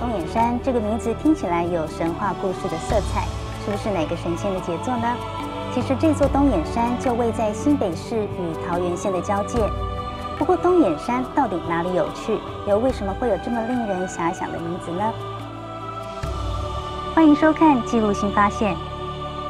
东眼山这个名字听起来有神话故事的色彩，是不是哪个神仙的杰作呢？其实这座东眼山就位在新北市与桃园县的交界。不过东眼山到底哪里有趣，又为什么会有这么令人遐想的名字呢？欢迎收看《记录新发现》。